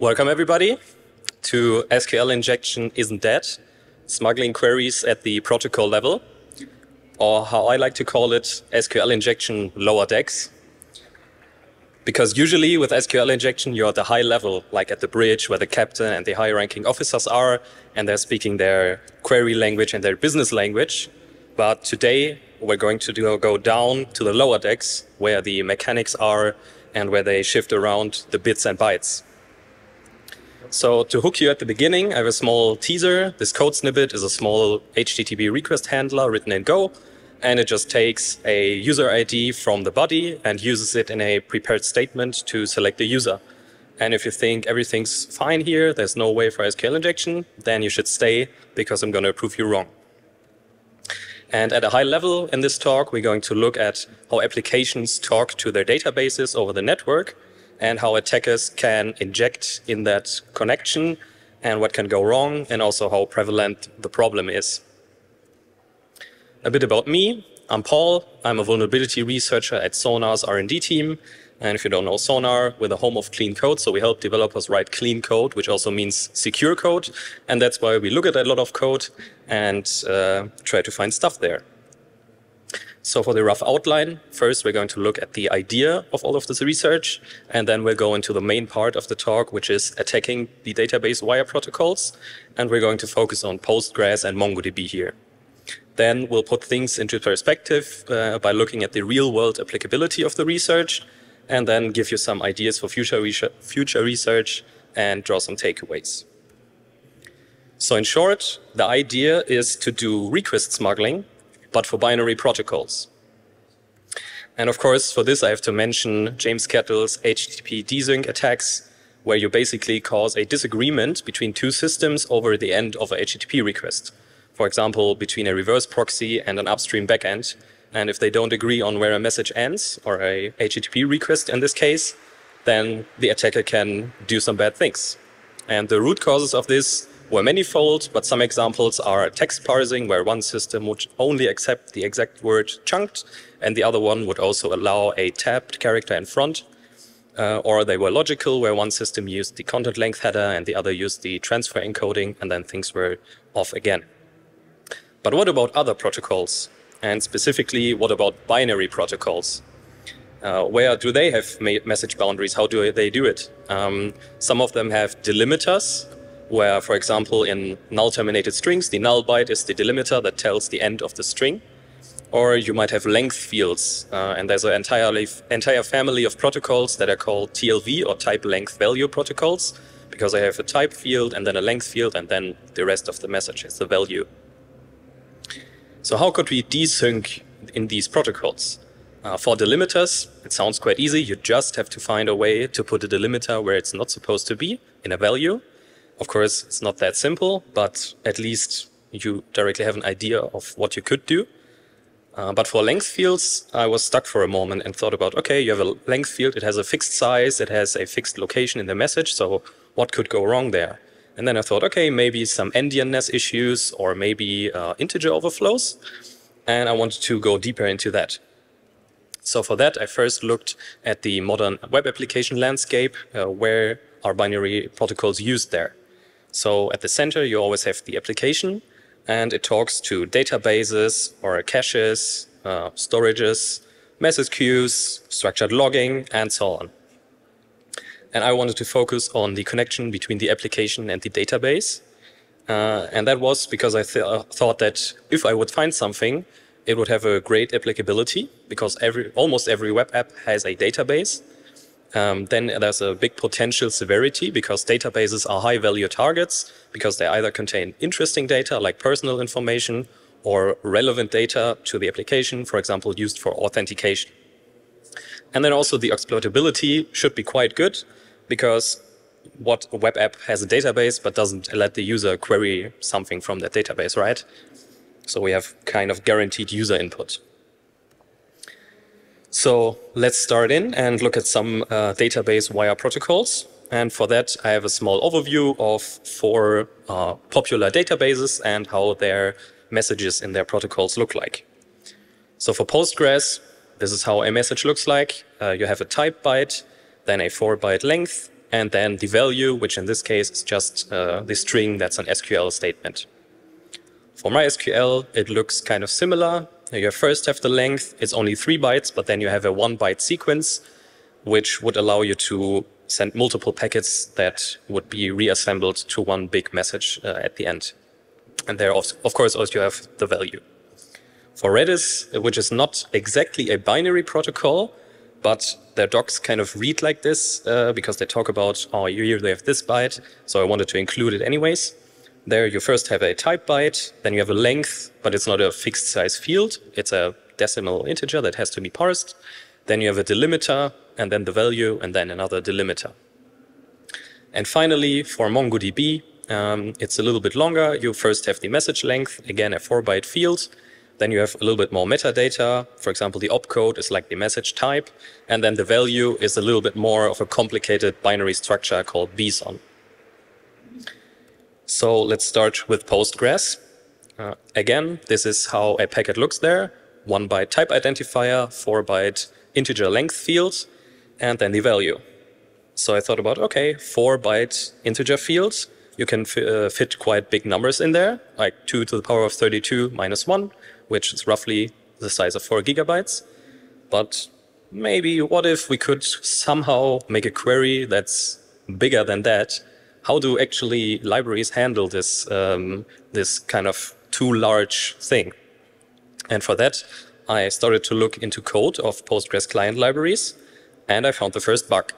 Welcome everybody to SQL injection isn't dead, smuggling queries at the protocol level, or how I like to call it, SQL injection lower decks. Because usually with SQL injection, you're at the high level, like at the bridge where the captain and the high ranking officers are, and they're speaking their query language and their business language. But today we're going to do, go down to the lower decks where the mechanics are and where they shift around the bits and bytes. So to hook you at the beginning, I have a small teaser. This code snippet is a small HTTP request handler written in Go, and it just takes a user ID from the body and uses it in a prepared statement to select the user. And if you think everything's fine here, there's no way for SQL injection, then you should stay because I'm going to prove you wrong. And at a high level in this talk, we're going to look at how applications talk to their databases over the network and how attackers can inject in that connection and what can go wrong and also how prevalent the problem is. A bit about me. I'm Paul. I'm a vulnerability researcher at Sonar's R&D team. And if you don't know Sonar, we're the home of clean code. So we help developers write clean code, which also means secure code. And that's why we look at a lot of code and uh, try to find stuff there. So for the rough outline, first we're going to look at the idea of all of this research, and then we'll go into the main part of the talk, which is attacking the database wire protocols, and we're going to focus on Postgres and MongoDB here. Then we'll put things into perspective uh, by looking at the real-world applicability of the research, and then give you some ideas for future, future research and draw some takeaways. So in short, the idea is to do request smuggling but for binary protocols. And of course, for this, I have to mention James Kettle's HTTP desync attacks, where you basically cause a disagreement between two systems over the end of a HTTP request. For example, between a reverse proxy and an upstream backend. And if they don't agree on where a message ends, or a HTTP request in this case, then the attacker can do some bad things. And the root causes of this were manifold, but some examples are text parsing, where one system would only accept the exact word chunked, and the other one would also allow a tabbed character in front. Uh, or they were logical, where one system used the content length header and the other used the transfer encoding, and then things were off again. But what about other protocols? And specifically, what about binary protocols? Uh, where do they have message boundaries? How do they do it? Um, some of them have delimiters, where, for example, in null terminated strings, the null byte is the delimiter that tells the end of the string. Or you might have length fields, uh, and there's an entirely, entire family of protocols that are called TLV or type length value protocols, because I have a type field and then a length field, and then the rest of the message is the value. So how could we desync in these protocols? Uh, for delimiters, it sounds quite easy. You just have to find a way to put a delimiter where it's not supposed to be in a value. Of course, it's not that simple, but at least you directly have an idea of what you could do. Uh, but for length fields, I was stuck for a moment and thought about, okay, you have a length field, it has a fixed size, it has a fixed location in the message, so what could go wrong there? And then I thought, okay, maybe some endianness issues or maybe uh, integer overflows. And I wanted to go deeper into that. So for that, I first looked at the modern web application landscape, uh, where are binary protocols used there. So at the center, you always have the application, and it talks to databases or caches, uh, storages, message queues, structured logging, and so on. And I wanted to focus on the connection between the application and the database. Uh, and that was because I th uh, thought that if I would find something, it would have a great applicability because every, almost every web app has a database. Um, then there's a big potential severity because databases are high value targets because they either contain interesting data like personal information or relevant data to the application, for example, used for authentication. And then also the exploitability should be quite good because what a web app has a database but doesn't let the user query something from that database, right? So we have kind of guaranteed user input. So let's start in and look at some uh, database wire protocols. And for that, I have a small overview of four uh, popular databases and how their messages in their protocols look like. So for Postgres, this is how a message looks like. Uh, you have a type byte, then a four byte length, and then the value, which in this case is just uh, the string that's an SQL statement. For MySQL, it looks kind of similar. You first have the length, it's only three bytes, but then you have a one byte sequence, which would allow you to send multiple packets that would be reassembled to one big message uh, at the end. And there, of course, also you have the value. For Redis, which is not exactly a binary protocol, but their docs kind of read like this uh, because they talk about, oh, here they have this byte, so I wanted to include it anyways. There you first have a type byte, then you have a length, but it's not a fixed size field. It's a decimal integer that has to be parsed. Then you have a delimiter, and then the value, and then another delimiter. And finally, for MongoDB, um, it's a little bit longer. You first have the message length, again a 4-byte field. Then you have a little bit more metadata. For example, the opcode is like the message type. And then the value is a little bit more of a complicated binary structure called BSON. So let's start with Postgres. Uh, again, this is how a packet looks there. One byte type identifier, four byte integer length field, and then the value. So I thought about, okay, four byte integer fields. You can uh, fit quite big numbers in there, like 2 to the power of 32 minus 1, which is roughly the size of 4 gigabytes. But maybe what if we could somehow make a query that's bigger than that how do actually libraries handle this, um, this kind of too large thing? And for that, I started to look into code of Postgres client libraries, and I found the first bug.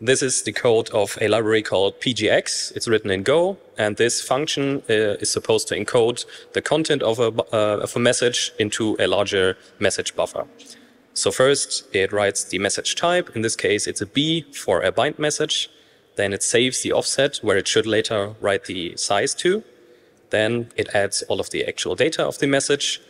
This is the code of a library called PGX. It's written in Go, and this function uh, is supposed to encode the content of a, uh, of a message into a larger message buffer. So first, it writes the message type. In this case, it's a B for a bind message. Then it saves the offset where it should later write the size to. Then it adds all of the actual data of the message.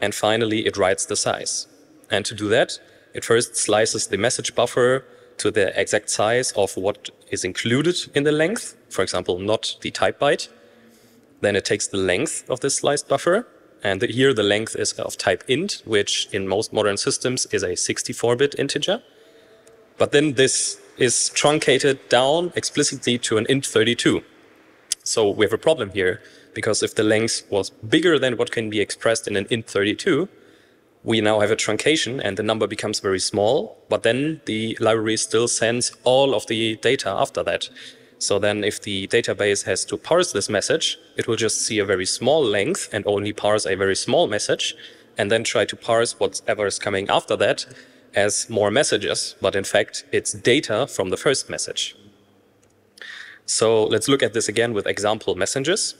And finally, it writes the size. And to do that, it first slices the message buffer to the exact size of what is included in the length, for example, not the type byte. Then it takes the length of this sliced buffer, and here the length is of type int, which in most modern systems is a 64-bit integer. But then this is truncated down explicitly to an int32. So we have a problem here, because if the length was bigger than what can be expressed in an int32, we now have a truncation and the number becomes very small, but then the library still sends all of the data after that. So then if the database has to parse this message, it will just see a very small length and only parse a very small message, and then try to parse whatever is coming after that as more messages, but in fact, it's data from the first message. So let's look at this again with example messages.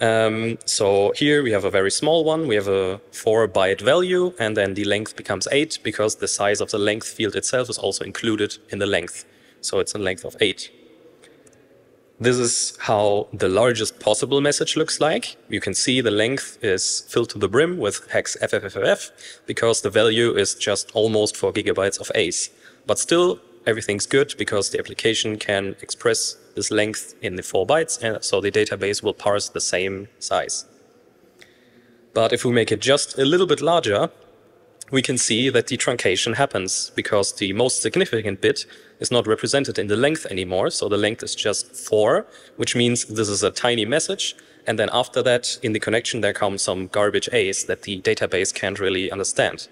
Um, so here we have a very small one. We have a 4 byte value, and then the length becomes 8 because the size of the length field itself is also included in the length. So it's a length of 8. This is how the largest possible message looks like. You can see the length is filled to the brim with hex FFFF because the value is just almost 4 gigabytes of ACE. But still, everything's good because the application can express this length in the 4 bytes, and so the database will parse the same size. But if we make it just a little bit larger, we can see that the truncation happens because the most significant bit is not represented in the length anymore. So the length is just 4, which means this is a tiny message. And then after that, in the connection, there comes some garbage A's that the database can't really understand.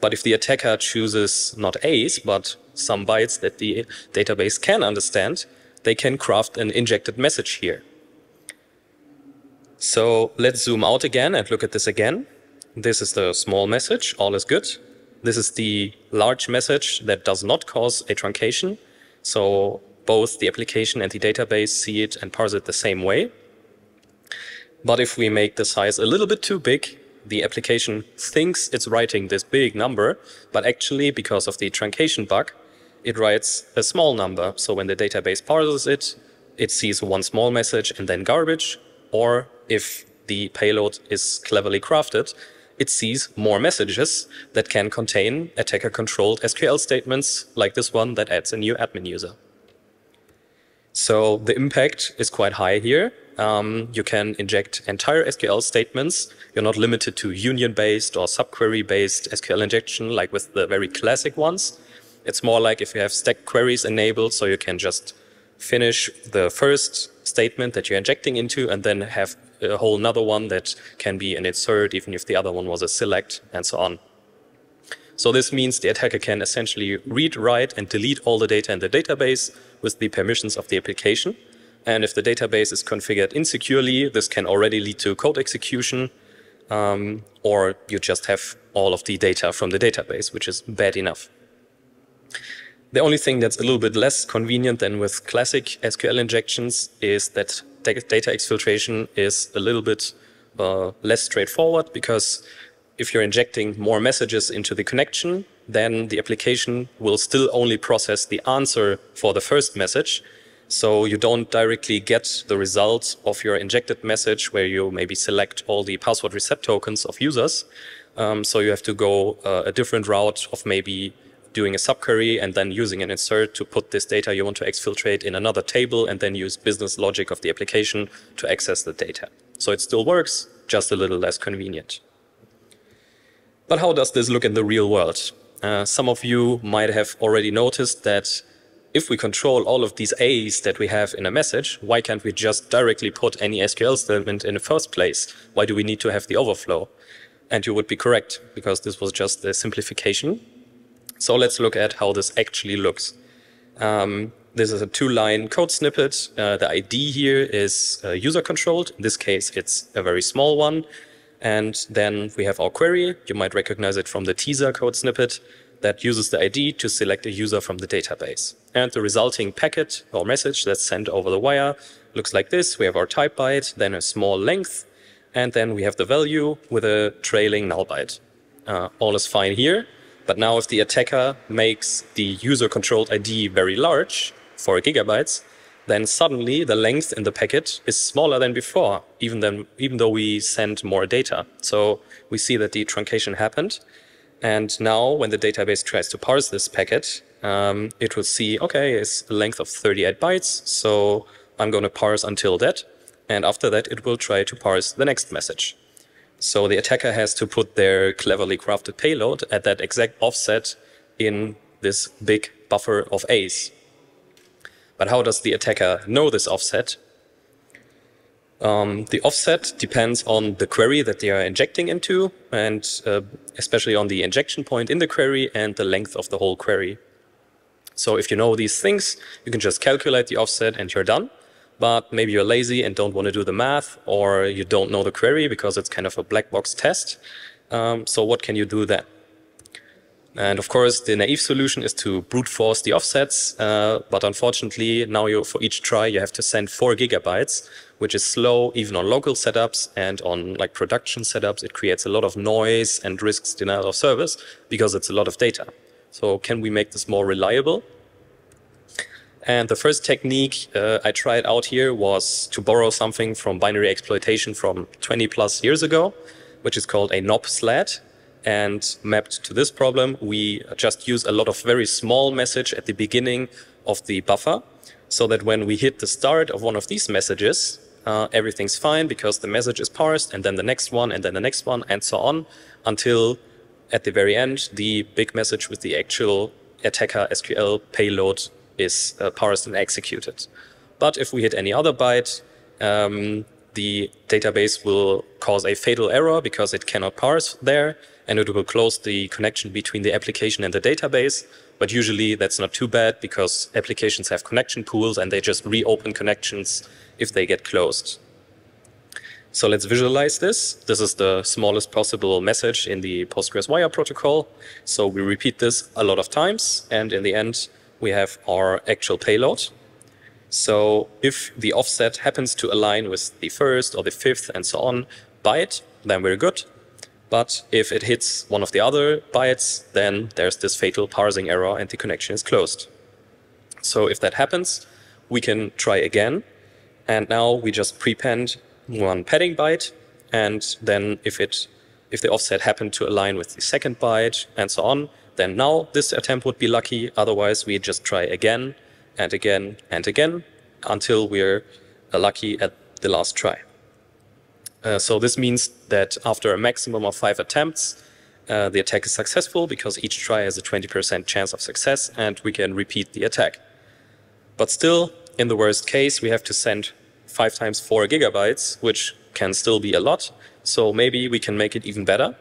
But if the attacker chooses not A's, but some bytes that the database can understand, they can craft an injected message here. So let's zoom out again and look at this again. This is the small message, all is good. This is the large message that does not cause a truncation. So both the application and the database see it and parse it the same way. But if we make the size a little bit too big, the application thinks it's writing this big number, but actually, because of the truncation bug, it writes a small number. So when the database parses it, it sees one small message and then garbage, or if the payload is cleverly crafted, it sees more messages that can contain attacker-controlled SQL statements like this one that adds a new admin user. So the impact is quite high here. Um, you can inject entire SQL statements. You're not limited to union-based or subquery-based SQL injection like with the very classic ones. It's more like if you have stack queries enabled, so you can just finish the first statement that you're injecting into and then have a whole another one that can be an insert, even if the other one was a select, and so on. So this means the attacker can essentially read, write, and delete all the data in the database with the permissions of the application. And if the database is configured insecurely, this can already lead to code execution, um, or you just have all of the data from the database, which is bad enough. The only thing that's a little bit less convenient than with classic SQL injections is that data exfiltration is a little bit uh, less straightforward because if you're injecting more messages into the connection, then the application will still only process the answer for the first message. So you don't directly get the result of your injected message where you maybe select all the password reset tokens of users. Um, so you have to go uh, a different route of maybe doing a subquery and then using an insert to put this data you want to exfiltrate in another table and then use business logic of the application to access the data. So it still works, just a little less convenient. But how does this look in the real world? Uh, some of you might have already noticed that if we control all of these A's that we have in a message, why can't we just directly put any SQL statement in the first place? Why do we need to have the overflow? And you would be correct, because this was just a simplification. So let's look at how this actually looks. Um, this is a two-line code snippet. Uh, the ID here is uh, user-controlled. In this case, it's a very small one. And then we have our query. You might recognize it from the teaser code snippet that uses the ID to select a user from the database. And the resulting packet or message that's sent over the wire looks like this. We have our type byte, then a small length, and then we have the value with a trailing null byte. Uh, all is fine here. But now if the attacker makes the user-controlled ID very large, 4 gigabytes, then suddenly the length in the packet is smaller than before, even, then, even though we send more data. So we see that the truncation happened. And now when the database tries to parse this packet, um, it will see, okay, it's a length of 38 bytes, so I'm going to parse until that. And after that, it will try to parse the next message. So the attacker has to put their cleverly crafted payload at that exact offset in this big buffer of A's. But how does the attacker know this offset? Um, the offset depends on the query that they are injecting into, and uh, especially on the injection point in the query and the length of the whole query. So if you know these things, you can just calculate the offset and you're done but maybe you're lazy and don't want to do the math, or you don't know the query because it's kind of a black box test. Um, so what can you do then? And of course, the naive solution is to brute force the offsets, uh, but unfortunately, now you, for each try, you have to send four gigabytes, which is slow even on local setups and on like production setups. It creates a lot of noise and risks denial of service because it's a lot of data. So can we make this more reliable? And the first technique uh, I tried out here was to borrow something from binary exploitation from 20 plus years ago, which is called a NOP SLAT. And mapped to this problem, we just use a lot of very small message at the beginning of the buffer so that when we hit the start of one of these messages, uh, everything's fine because the message is parsed and then the next one and then the next one and so on until at the very end, the big message with the actual attacker SQL payload is uh, parsed and executed. But if we hit any other byte, um, the database will cause a fatal error because it cannot parse there, and it will close the connection between the application and the database. But usually that's not too bad because applications have connection pools and they just reopen connections if they get closed. So let's visualize this. This is the smallest possible message in the Postgres wire protocol. So we repeat this a lot of times, and in the end, we have our actual payload. So if the offset happens to align with the first or the fifth and so on byte, then we're good. But if it hits one of the other bytes, then there's this fatal parsing error and the connection is closed. So if that happens, we can try again. And now we just prepend one padding byte. And then if it if the offset happened to align with the second byte and so on, then now this attempt would be lucky. Otherwise, we just try again and again and again until we're uh, lucky at the last try. Uh, so this means that after a maximum of five attempts, uh, the attack is successful because each try has a 20% chance of success and we can repeat the attack. But still, in the worst case, we have to send 5 times 4 gigabytes, which can still be a lot. So maybe we can make it even better.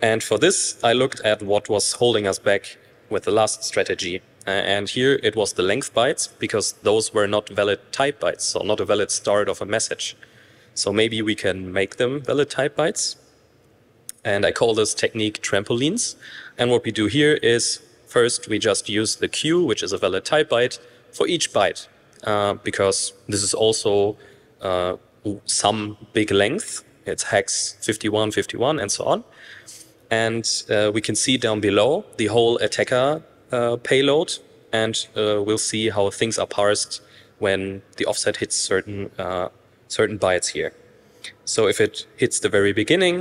And for this, I looked at what was holding us back with the last strategy. Uh, and here it was the length bytes, because those were not valid type bytes, so not a valid start of a message. So maybe we can make them valid type bytes. And I call this technique trampolines. And what we do here is first we just use the Q, which is a valid type byte, for each byte, uh, because this is also uh, some big length. It's hex 51, 51, and so on. And uh, we can see down below the whole attacker uh, payload, and uh, we'll see how things are parsed when the offset hits certain certain bytes here. So if it hits the very beginning,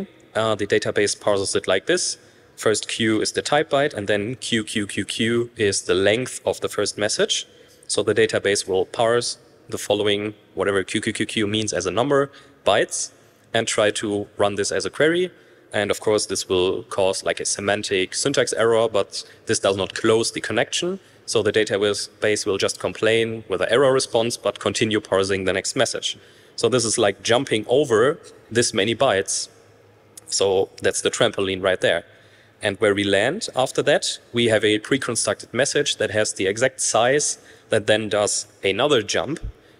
the database parses it like this. First Q is the type byte, and then QQQQ is the length of the first message. So the database will parse the following, whatever QQQQ means as a number, bytes, and try to run this as a query. And of course, this will cause like a semantic syntax error, but this does not close the connection. So the database will just complain with an error response, but continue parsing the next message. So this is like jumping over this many bytes. So that's the trampoline right there. And where we land after that, we have a pre-constructed message that has the exact size that then does another jump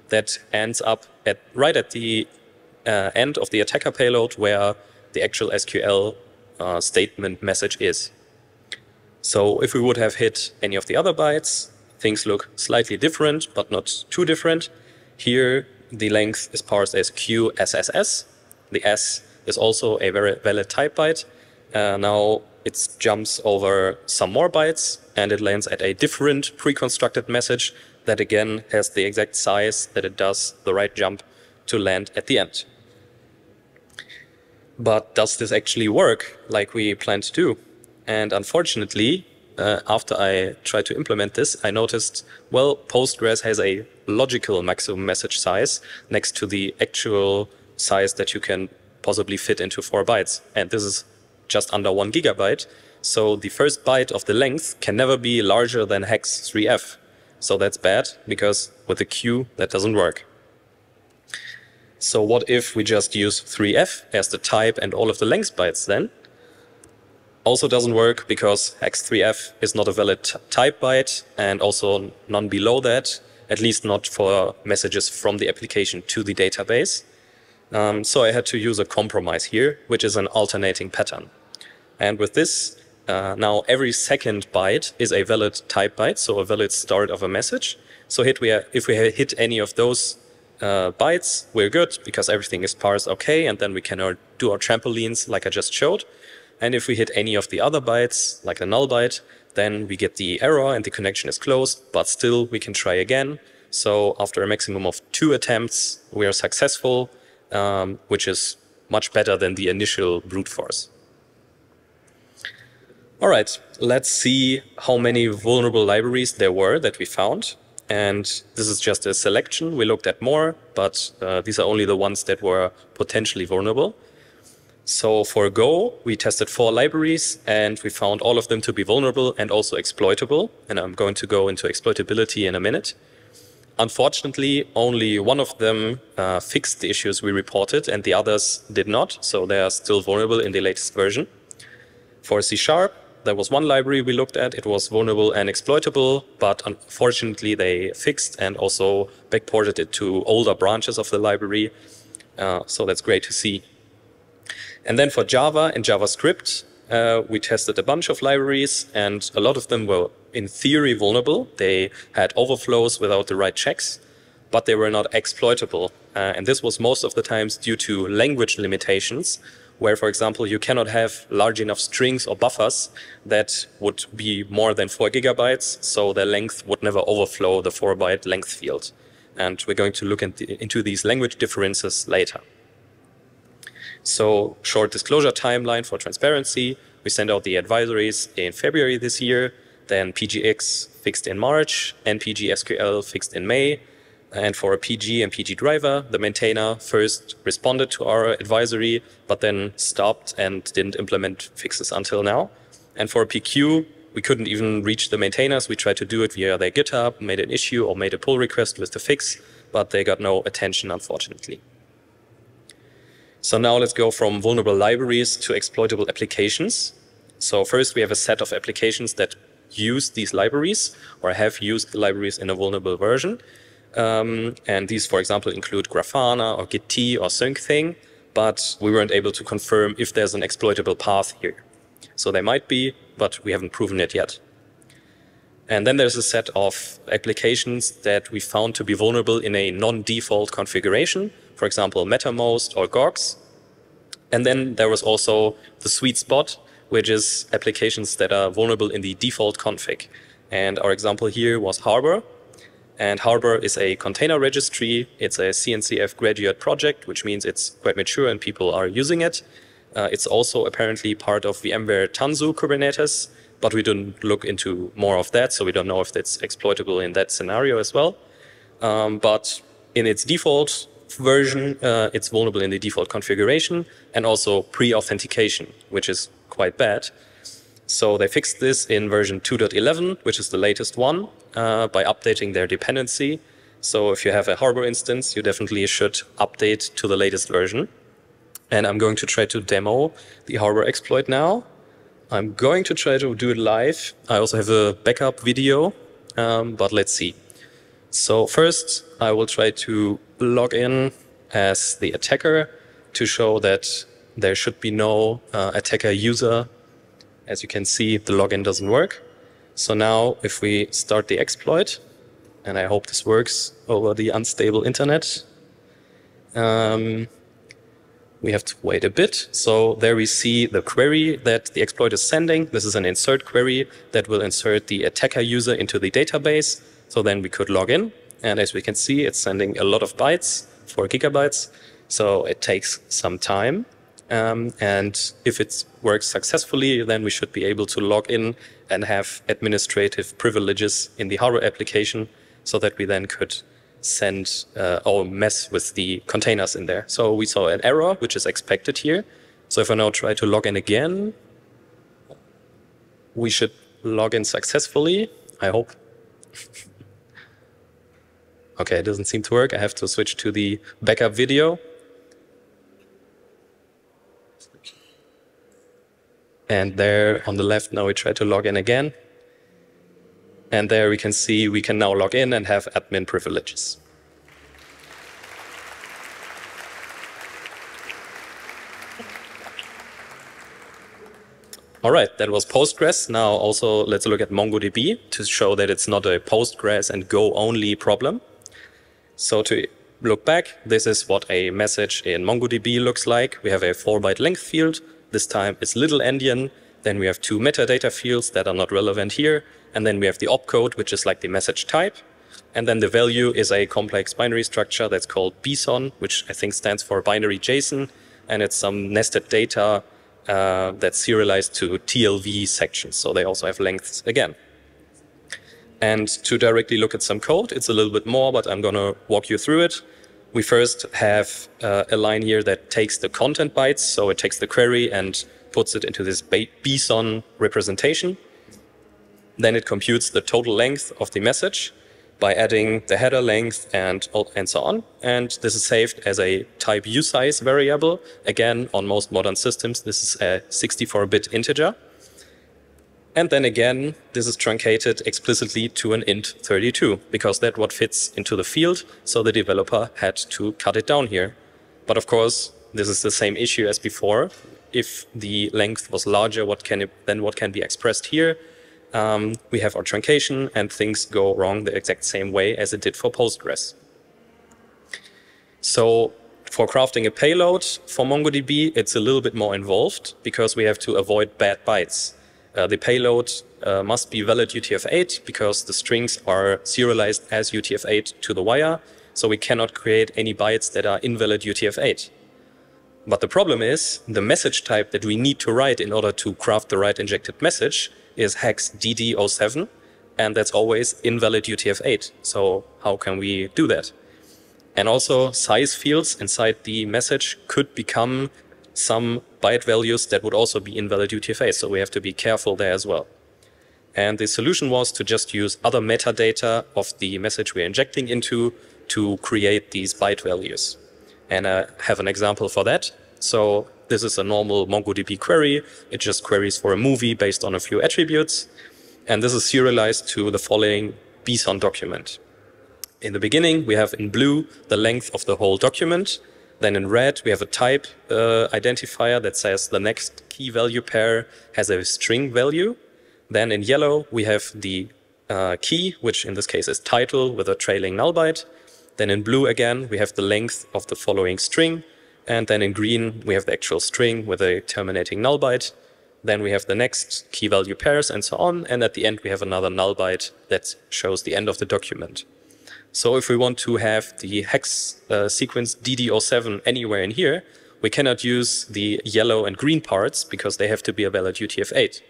that ends up at right at the uh, end of the attacker payload where the actual SQL uh, statement message is. So if we would have hit any of the other bytes, things look slightly different, but not too different. Here, the length is parsed as QSSS. The S is also a very valid type byte. Uh, now it jumps over some more bytes and it lands at a different pre-constructed message that again has the exact size that it does the right jump to land at the end. But does this actually work like we plan to do? And unfortunately, uh, after I tried to implement this, I noticed, well, Postgres has a logical maximum message size next to the actual size that you can possibly fit into four bytes. And this is just under one gigabyte. So the first byte of the length can never be larger than hex 3f. So that's bad because with the Q that doesn't work. So what if we just use 3f as the type and all of the length bytes then? Also doesn't work because x3f is not a valid type byte and also none below that, at least not for messages from the application to the database. Um, so I had to use a compromise here, which is an alternating pattern. And with this, uh, now every second byte is a valid type byte, so a valid start of a message. So hit we if we hit any of those uh, bytes, we're good because everything is parsed okay, and then we can uh, do our trampolines like I just showed. And if we hit any of the other bytes, like the null byte, then we get the error and the connection is closed, but still we can try again. So after a maximum of two attempts, we are successful, um, which is much better than the initial brute force. All right, let's see how many vulnerable libraries there were that we found. And this is just a selection. We looked at more, but uh, these are only the ones that were potentially vulnerable. So for Go, we tested four libraries and we found all of them to be vulnerable and also exploitable. And I'm going to go into exploitability in a minute. Unfortunately, only one of them uh, fixed the issues we reported and the others did not. So they are still vulnerable in the latest version. For C Sharp, there was one library we looked at. It was vulnerable and exploitable, but unfortunately they fixed and also backported it to older branches of the library. Uh, so that's great to see. And then for Java and JavaScript, uh, we tested a bunch of libraries and a lot of them were in theory vulnerable. They had overflows without the right checks, but they were not exploitable. Uh, and this was most of the times due to language limitations, where, for example, you cannot have large enough strings or buffers that would be more than four gigabytes, so their length would never overflow the four byte length field. And we're going to look into these language differences later. So short disclosure timeline for transparency. We sent out the advisories in February this year, then PGX fixed in March, NPG SQL fixed in May, And for a PG and PG driver, the maintainer first responded to our advisory, but then stopped and didn't implement fixes until now. And for a PQ, we couldn't even reach the maintainers. We tried to do it via their GitHub, made an issue or made a pull request with the fix, but they got no attention, unfortunately. So now let's go from vulnerable libraries to exploitable applications. So first we have a set of applications that use these libraries or have used the libraries in a vulnerable version. Um, and these, for example, include Grafana or Git or Syncthing, but we weren't able to confirm if there's an exploitable path here. So there might be, but we haven't proven it yet. And then there's a set of applications that we found to be vulnerable in a non-default configuration, for example, MetaMost or Gogs. And then there was also the sweet spot, which is applications that are vulnerable in the default config. And our example here was Harbor. And Harbor is a container registry. It's a CNCF graduate project, which means it's quite mature and people are using it. Uh, it's also apparently part of VMware Tanzu Kubernetes, but we didn't look into more of that, so we don't know if that's exploitable in that scenario as well. Um, but in its default version, uh, it's vulnerable in the default configuration and also pre-authentication, which is quite bad. So they fixed this in version 2.11, which is the latest one, uh, by updating their dependency. So if you have a Harbor instance, you definitely should update to the latest version. And I'm going to try to demo the Harbor exploit now. I'm going to try to do it live. I also have a backup video, um, but let's see. So first, I will try to log in as the attacker to show that there should be no uh, attacker user. As you can see, the login doesn't work. So now if we start the exploit, and I hope this works over the unstable internet, um, we have to wait a bit. So there we see the query that the exploit is sending. This is an insert query that will insert the attacker user into the database. So then we could log in. And as we can see, it's sending a lot of bytes, four gigabytes. So it takes some time. Um, and if it works successfully, then we should be able to log in and have administrative privileges in the Harbor application so that we then could send uh, or mess with the containers in there. So we saw an error, which is expected here. So if I now try to log in again, we should log in successfully, I hope. okay, it doesn't seem to work. I have to switch to the backup video. And there on the left, now we try to log in again. And there we can see we can now log in and have admin privileges. All right, that was Postgres. Now also let's look at MongoDB to show that it's not a Postgres and Go only problem. So to look back, this is what a message in MongoDB looks like. We have a 4 byte length field. This time it's little endian. Then we have two metadata fields that are not relevant here. And then we have the opcode, which is like the message type. And then the value is a complex binary structure that's called BSON, which I think stands for binary JSON. And it's some nested data uh, that's serialized to TLV sections. So they also have lengths again. And to directly look at some code, it's a little bit more, but I'm going to walk you through it. We first have uh, a line here that takes the content bytes. So it takes the query and puts it into this BSON representation. Then it computes the total length of the message by adding the header length and, and so on. And this is saved as a type usize variable. Again, on most modern systems, this is a 64-bit integer. And then again, this is truncated explicitly to an int 32, because that's what fits into the field, so the developer had to cut it down here. But of course, this is the same issue as before. If the length was larger, what can it, then what can be expressed here? um, we have our truncation and things go wrong the exact same way as it did for Postgres. So for crafting a payload for MongoDB, it's a little bit more involved because we have to avoid bad bytes. Uh, the payload uh, must be valid UTF-8 because the strings are serialized as UTF-8 to the wire, so we cannot create any bytes that are invalid UTF-8. But the problem is the message type that we need to write in order to craft the right injected message is hex DD07, and that's always invalid UTF-8. So how can we do that? And also size fields inside the message could become some byte values that would also be invalid UTF-8. So we have to be careful there as well. And the solution was to just use other metadata of the message we're injecting into to create these byte values. And I have an example for that. So this is a normal MongoDB query. It just queries for a movie based on a few attributes. And this is serialized to the following BSON document. In the beginning, we have in blue the length of the whole document. Then in red, we have a type uh, identifier that says the next key value pair has a string value. Then in yellow, we have the uh, key, which in this case is title with a trailing null byte. Then in blue again, we have the length of the following string. And then in green, we have the actual string with a terminating null byte. Then we have the next key value pairs and so on. And at the end, we have another null byte that shows the end of the document. So if we want to have the hex uh, sequence DD07 anywhere in here, we cannot use the yellow and green parts because they have to be a valid UTF-8.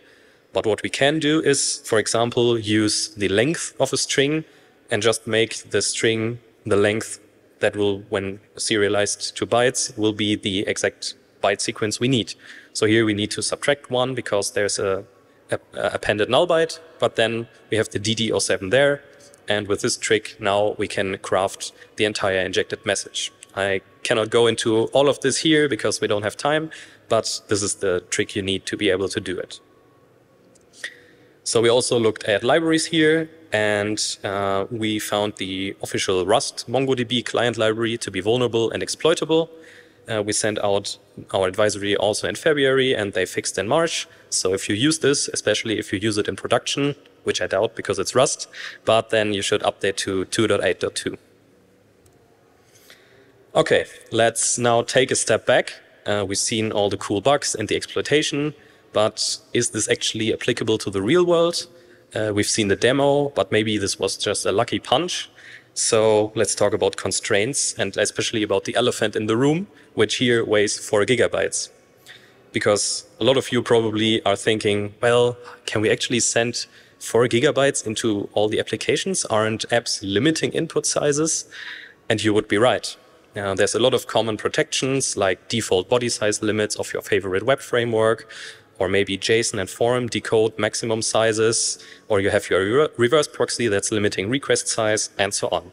But what we can do is, for example, use the length of a string and just make the string the length that will, when serialized to bytes, will be the exact byte sequence we need. So here we need to subtract one because there's a, a, a appended null byte, but then we have the DD07 there. And with this trick, now we can craft the entire injected message. I cannot go into all of this here because we don't have time, but this is the trick you need to be able to do it. So we also looked at libraries here and uh, we found the official Rust MongoDB client library to be vulnerable and exploitable. Uh, we sent out our advisory also in February and they fixed in March. So if you use this, especially if you use it in production, which I doubt because it's Rust, but then you should update to 2.8.2. Okay, let's now take a step back. Uh, we've seen all the cool bugs and the exploitation but is this actually applicable to the real world? Uh, we've seen the demo, but maybe this was just a lucky punch. So let's talk about constraints and especially about the elephant in the room, which here weighs four gigabytes. Because a lot of you probably are thinking, well, can we actually send four gigabytes into all the applications? Aren't apps limiting input sizes? And you would be right. Now, there's a lot of common protections like default body size limits of your favorite web framework, or maybe JSON and form decode maximum sizes, or you have your reverse proxy that's limiting request size, and so on.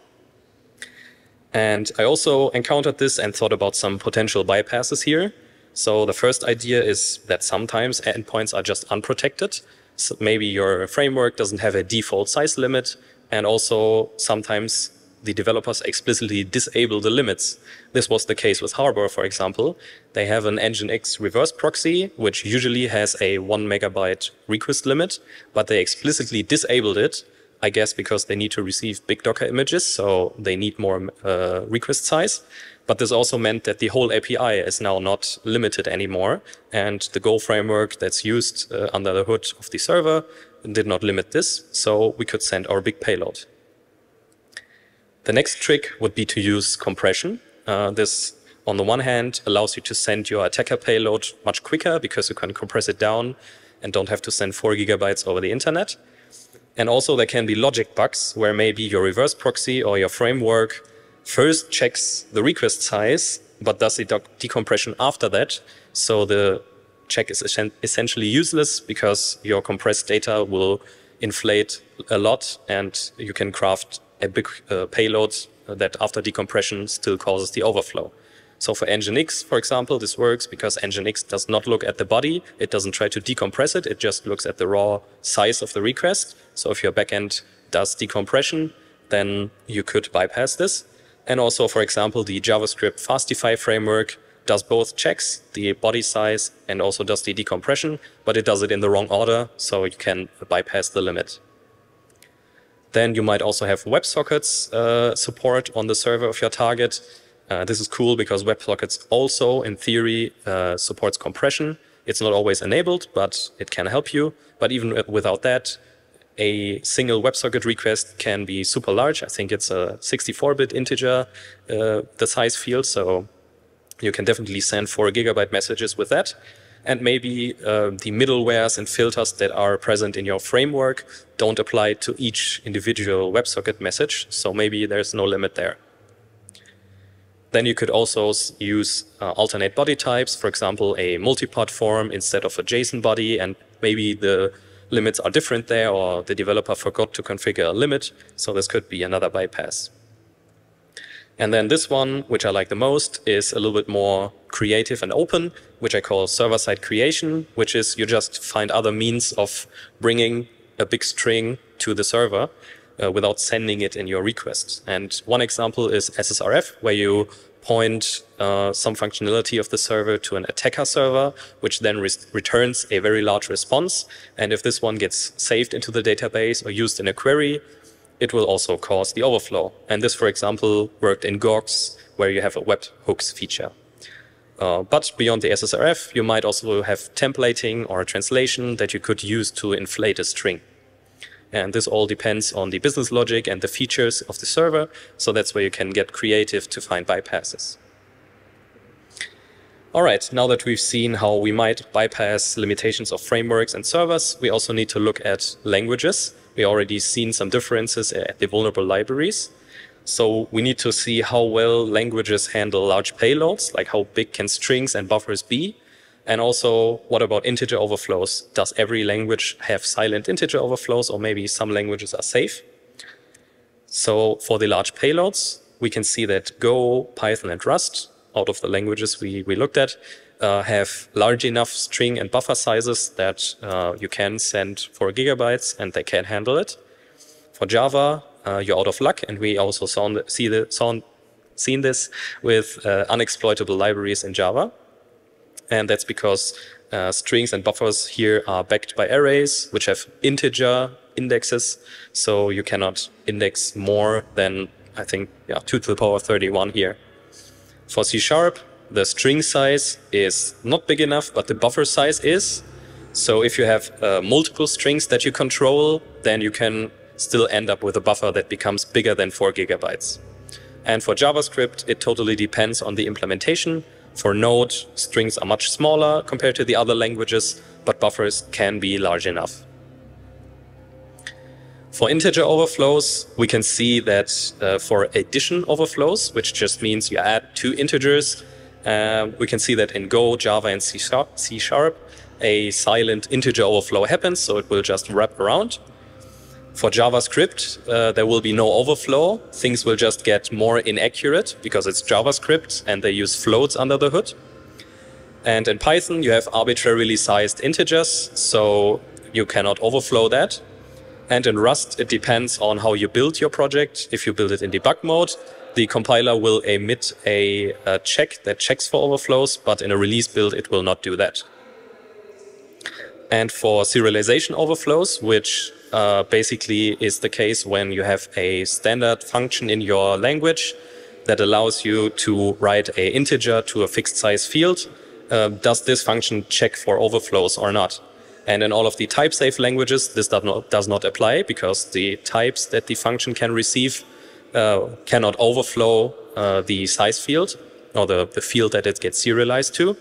And I also encountered this and thought about some potential bypasses here. So the first idea is that sometimes endpoints are just unprotected. So maybe your framework doesn't have a default size limit, and also sometimes the developers explicitly disable the limits. This was the case with Harbor, for example. They have an Nginx reverse proxy, which usually has a one megabyte request limit, but they explicitly disabled it, I guess because they need to receive big Docker images, so they need more uh, request size. But this also meant that the whole API is now not limited anymore, and the Go framework that's used uh, under the hood of the server did not limit this, so we could send our big payload. The next trick would be to use compression. Uh, this, on the one hand, allows you to send your attacker payload much quicker because you can compress it down and don't have to send four gigabytes over the internet. And also there can be logic bugs where maybe your reverse proxy or your framework first checks the request size, but does the decompression after that. So the check is essentially useless because your compressed data will inflate a lot and you can craft a big uh, payload that after decompression still causes the overflow. So for Nginx, for example, this works because Nginx does not look at the body. It doesn't try to decompress it. It just looks at the raw size of the request. So if your backend does decompression, then you could bypass this. And also, for example, the JavaScript Fastify framework does both checks, the body size, and also does the decompression, but it does it in the wrong order, so you can bypass the limit. Then you might also have WebSockets uh, support on the server of your target. Uh, this is cool because WebSockets also, in theory, uh, supports compression. It's not always enabled, but it can help you. But even without that, a single WebSocket request can be super large. I think it's a 64-bit integer, uh, the size field, so you can definitely send 4 gigabyte messages with that and maybe uh, the middlewares and filters that are present in your framework don't apply to each individual WebSocket message. So maybe there's no limit there. Then you could also use uh, alternate body types, for example, a multipod form instead of a JSON body, and maybe the limits are different there, or the developer forgot to configure a limit, so this could be another bypass. And then this one, which I like the most, is a little bit more creative and open, which I call server-side creation, which is you just find other means of bringing a big string to the server uh, without sending it in your request. And one example is SSRF, where you point uh, some functionality of the server to an attacker server, which then re returns a very large response. And if this one gets saved into the database or used in a query, it will also cause the overflow. And this, for example, worked in GORCs, where you have a webhooks feature. Uh, but beyond the SSRF, you might also have templating or a translation that you could use to inflate a string. And this all depends on the business logic and the features of the server. So that's where you can get creative to find bypasses. All right, now that we've seen how we might bypass limitations of frameworks and servers, we also need to look at languages. We already seen some differences at the vulnerable libraries. So we need to see how well languages handle large payloads, like how big can strings and buffers be, and also, what about integer overflows? Does every language have silent integer overflows, or maybe some languages are safe? So for the large payloads, we can see that Go, Python, and Rust, out of the languages we, we looked at, uh, have large enough string and buffer sizes that uh, you can send 4 gigabytes and they can handle it. For Java, uh, you're out of luck, and we also saw, see the, saw, seen this with uh, unexploitable libraries in Java. And that's because uh, strings and buffers here are backed by arrays, which have integer indexes. So you cannot index more than, I think, yeah, 2 to the power 31 here. For C Sharp, the string size is not big enough, but the buffer size is. So if you have uh, multiple strings that you control, then you can still end up with a buffer that becomes bigger than 4 gigabytes. And for JavaScript, it totally depends on the implementation. For Node, strings are much smaller compared to the other languages, but buffers can be large enough. For integer overflows, we can see that uh, for addition overflows, which just means you add two integers, uh, we can see that in Go, Java, and C Sharp, C Sharp, a silent integer overflow happens, so it will just wrap around. For JavaScript, uh, there will be no overflow. Things will just get more inaccurate because it's JavaScript and they use floats under the hood. And in Python, you have arbitrarily sized integers, so you cannot overflow that. And in Rust, it depends on how you build your project. If you build it in debug mode, the compiler will emit a, a check that checks for overflows, but in a release build, it will not do that. And for serialization overflows, which uh, basically is the case when you have a standard function in your language that allows you to write a integer to a fixed size field. Uh, does this function check for overflows or not? And in all of the type safe languages, this does not, does not apply because the types that the function can receive uh, cannot overflow uh, the size field or the, the field that it gets serialized to.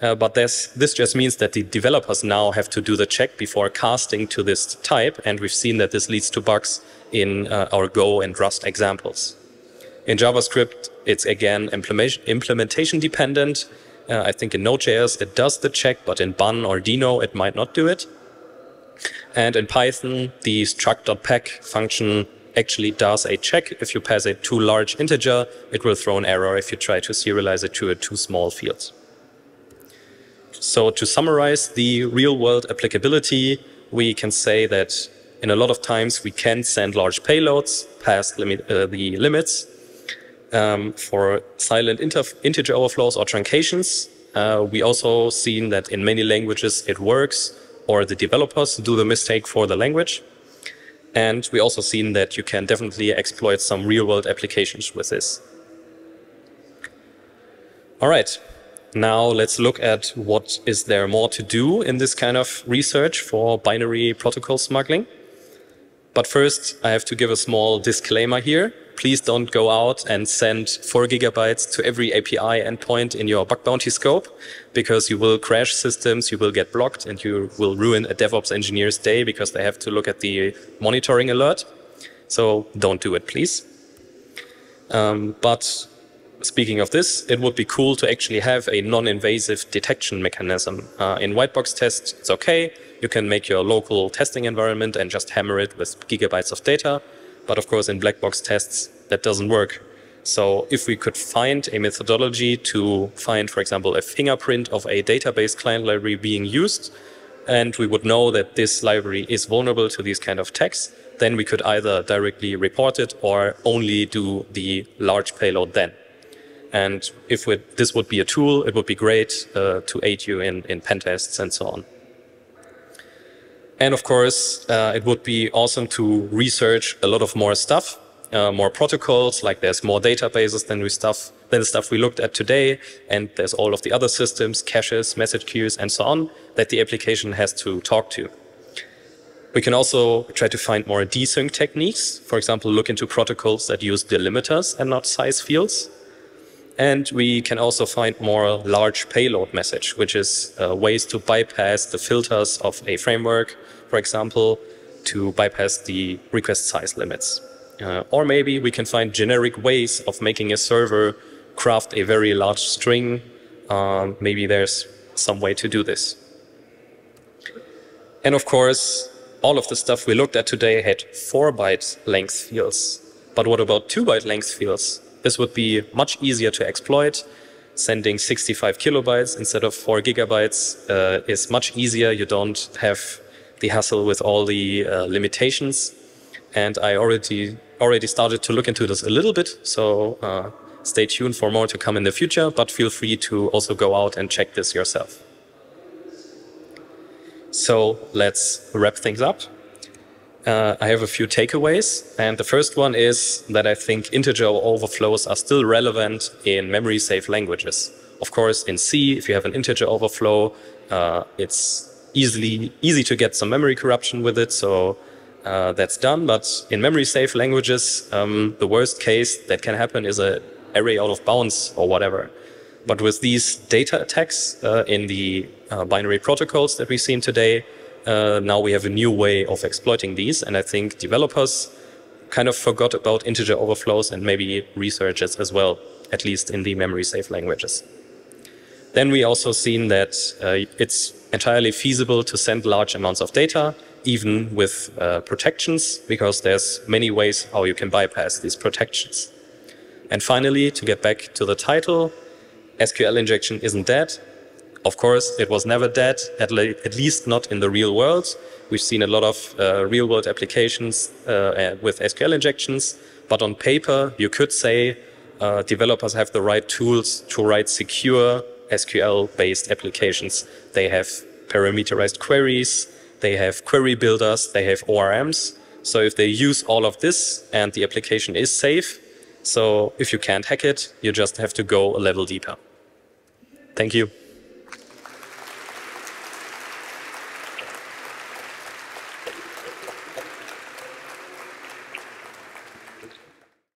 Uh, but this just means that the developers now have to do the check before casting to this type, and we've seen that this leads to bugs in uh, our Go and Rust examples. In JavaScript, it's again implementation dependent. Uh, I think in Node.js it does the check, but in Bun or Deno it might not do it. And in Python, the struct.pack function actually does a check. If you pass a too large integer, it will throw an error if you try to serialize it to a too small field. So to summarize the real world applicability, we can say that in a lot of times we can send large payloads past limit, uh, the limits. Um, for silent integer overflows or truncations, uh, we also seen that in many languages it works or the developers do the mistake for the language. And we also seen that you can definitely exploit some real world applications with this. All right. Now let's look at what is there more to do in this kind of research for binary protocol smuggling. But first, I have to give a small disclaimer here. Please don't go out and send 4 gigabytes to every API endpoint in your bug bounty scope, because you will crash systems, you will get blocked, and you will ruin a DevOps engineer's day because they have to look at the monitoring alert. So don't do it, please. Um, but speaking of this, it would be cool to actually have a non-invasive detection mechanism. Uh, in white box tests, it's okay. You can make your local testing environment and just hammer it with gigabytes of data. But of course, in black box tests, that doesn't work. So if we could find a methodology to find, for example, a fingerprint of a database client library being used, and we would know that this library is vulnerable to these kind of attacks, then we could either directly report it or only do the large payload then. And if this would be a tool, it would be great uh, to aid you in, in pen tests and so on. And of course, uh, it would be awesome to research a lot of more stuff, uh, more protocols, like there's more databases than we stuff than the stuff we looked at today, and there's all of the other systems, caches, message queues, and so on, that the application has to talk to. We can also try to find more desync techniques. For example, look into protocols that use delimiters and not size fields. And we can also find more large payload message, which is uh, ways to bypass the filters of a framework, for example, to bypass the request size limits. Uh, or maybe we can find generic ways of making a server craft a very large string. Um, maybe there's some way to do this. And of course, all of the stuff we looked at today had 4 byte length fields. But what about 2 byte length fields? This would be much easier to exploit. Sending 65 kilobytes instead of 4 gigabytes uh, is much easier. You don't have the hassle with all the uh, limitations. And I already already started to look into this a little bit. So uh, stay tuned for more to come in the future, but feel free to also go out and check this yourself. So let's wrap things up uh, I have a few takeaways. And the first one is that I think integer overflows are still relevant in memory safe languages. Of course, in C, if you have an integer overflow, uh, it's easily easy to get some memory corruption with it. So uh, that's done. But in memory safe languages, um, the worst case that can happen is an array out of bounds or whatever. But with these data attacks uh, in the uh, binary protocols that we've seen today, uh, now we have a new way of exploiting these. And I think developers kind of forgot about integer overflows and maybe researchers as well, at least in the memory safe languages. Then we also seen that uh, it's entirely feasible to send large amounts of data, even with uh, protections, because there's many ways how you can bypass these protections. And finally, to get back to the title, SQL injection isn't dead. Of course, it was never dead, at, le at least not in the real world. We've seen a lot of uh, real world applications uh, with SQL injections, but on paper, you could say uh, developers have the right tools to write secure SQL-based applications. They have parameterized queries, they have query builders, they have ORMs. So if they use all of this and the application is safe, so if you can't hack it, you just have to go a level deeper. Thank you.